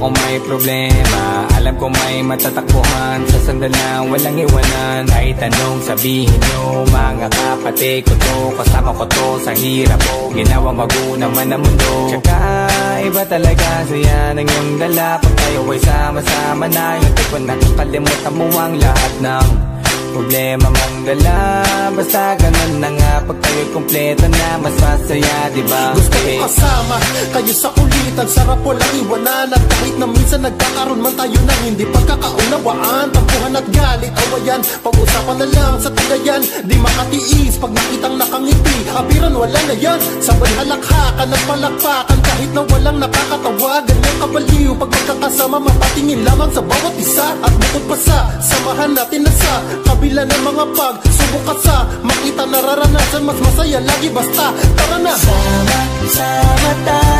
ako may problema. Alam ko may matatakbuhan Sa sandalang walang iwanan. Kahit anong sabihin nyo Mga kapatid ko to Kasama ko to sa hirap ko. Ginawa maguna man ang mundo. Tsaka iba talaga Saya ng iyong dala. Pag tayo ay sama-sama na Yung tipo nakakalimutan mo ang lahat ng Problema mang dala. Basta ganun na nga Pag tayo'y kumpleto na Mas masaya diba? Gusto ko kasama kayo sa kulitan Sarap walang iwanan At kahit na minsan nagkakaroon man tayo ng hindi pagkakaunawaan. Tampuhan at galit, awayan. Pag-usapan na lang sa tagayan Di makatiis pag nakitang nakangiti. Abiran wala na yan. Sabay halakhakan at palakpakan Kahit na walang nakakatawa Ganyan kabaliw. Pag magkakasama mapatingin lamang sa bawat isa. At bukod pa sa samahan natin na sa Kabila ng mga pag Subok ka sa makita nararanasan Mas masaya lagi. Basta Tara na. Sama, sama tayo at